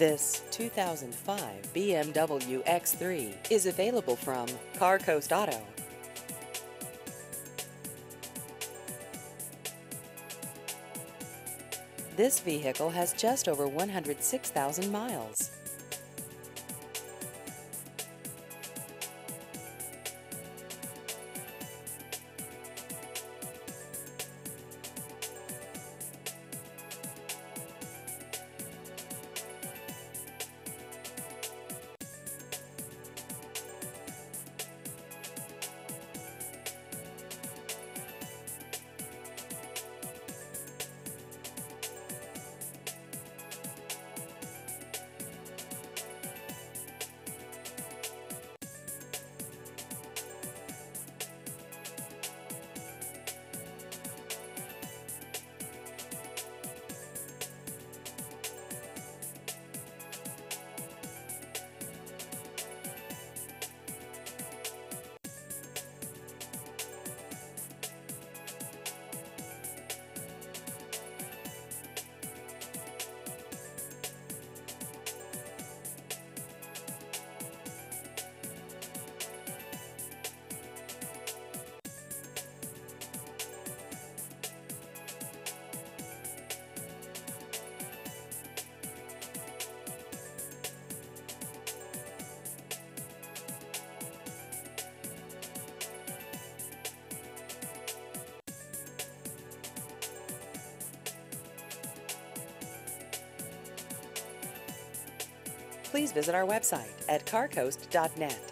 This 2005 BMW X3 is available from Car Coast Auto. This vehicle has just over 106,000 miles. Please visit our website at carcoast.net.